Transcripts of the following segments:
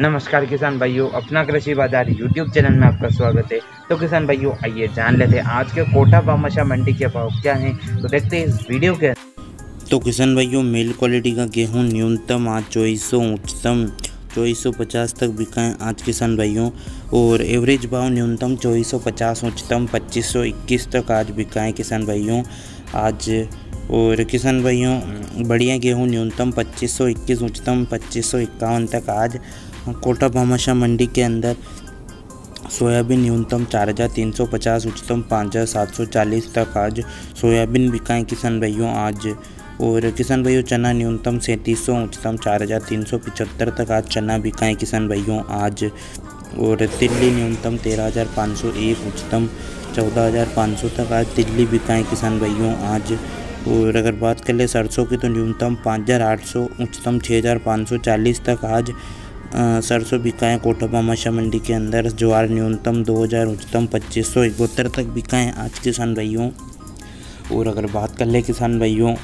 नमस्कार किसान भाइयों, अपना कृषि बाज़ार यूट्यूब चैनल में आपका स्वागत है। तो किसान भाइयों, आइए जान लेते हैं आज के कोटा बामशा मंडी के भाव क्या हैं। तो देखते हैं इस वीडियो के तो किसान भाइयों, मेल क्वालिटी का गेहूँ न्यूनतम आज चौबीस सौ उच्चतम चौबीस सौ पचास तक बिका है आज किसान भाइयों, और एवरेज भाव न्यूनतम चौबीस सौ पचास, उच्चतम पच्चीस सौ इक्कीस तक आज बिका है किसान भाइयों, आज। और किसान भाइयों, बढ़िया गेहूँ न्यूनतम पच्चीस सौ इक्कीस, उच्चतम पच्चीस तक आज कोटा भामाशाह मंडी के अंदर सोयाबीन न्यूनतम चार हज़ार तीन सौ पचास, उच्चतम पाँच हज़ार सात सौ चालीस तक। आज सोयाबीन बिकाएँ किसान भाइयों, आज और किसान भाइयों, चना न्यूनतम सैंतीस सौ, उच्चतम चार हज़ार तीन सौ पिचहत्तर तक। आज चना बिकाएँ किसान भाइयों, आज और तिल्ली न्यूनतम तेरह हज़ार पाँच सौ एक, उच्चतम चौदह हज़ार पाँच सौ तक। आज तिल्ली बिकाएँ किसान भाइयों, आज और अगर बात कर ले सरसों की तो न्यूनतम पाँच हज़ार आठ सौ, उच्चतम छः हज़ार पाँच सौ चालीस तक। आज सरसों बिकाएँ कोटा माशा मंडी के अंदर, ज्वार न्यूनतम दो हज़ार, उच्चतम पच्चीस सौ इकहत्तर तक बिकाएँ। आज किसान भाइयों, और अगर बात कर ले किसान भाइयों,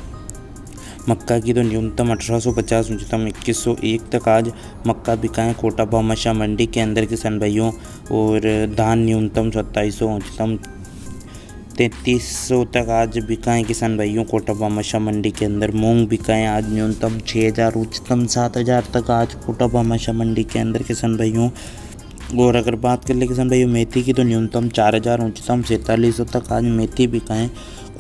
मक्का की तो न्यूनतम अठारह सौ पचास, उच्चतम इक्कीस सौ एक तक आज मक्का बिकाएँ कोटा बामाशाह मंडी के अंदर किसान भाइयों, और धान न्यूनतम सत्ताईस सौ, उच्चतम तैंतीस सौ तक आज बिकाएँ किसान भाइयों कोटा मशा मंडी के अंदर। मूंग बिकाएँ आज न्यूनतम छः हज़ार, उच्चतम सात हज़ार तक आज कोटा मशा मंडी के अंदर किसान भाइयों। और अगर बात कर ले किसान भाइयों, मेथी की तो न्यूनतम चार हज़ार, उच्चतम सैंतालीस सौ तक आज मेथी बिकाएँ।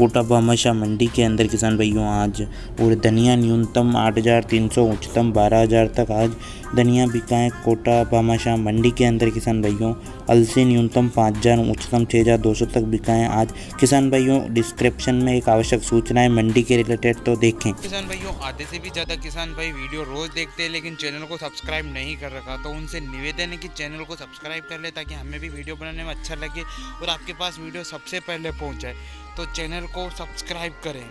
कोटा बामाशाह मंडी के अंदर किसान भाइयों, आज और धनिया न्यूनतम आठ हज़ार तीन सौ, उच्चतम बारह हज़ार तक आज धनिया बिकाएँ कोटा बामाशाह मंडी के अंदर किसान भाइयों, अलसी न्यूनतम पाँच हज़ार, उच्चतम छः हज़ार दो सौ तक बिकाएँ आज किसान भाइयों। डिस्क्रिप्शन में एक आवश्यक सूचना है, मंडी के रिलेटेड तो देखें। किसान भाइयों, आधे से भी ज़्यादा किसान भाई वीडियो रोज़ देखते हैं, लेकिन चैनल को सब्सक्राइब नहीं कर रखा तो उनसे निवेदन है कि चैनल को सब्सक्राइब कर ले, ताकि हमें भी वीडियो बनाने में अच्छा लगे और आपके पास वीडियो सबसे पहले पहुँच जाए तो चैनल को सब्सक्राइब करें।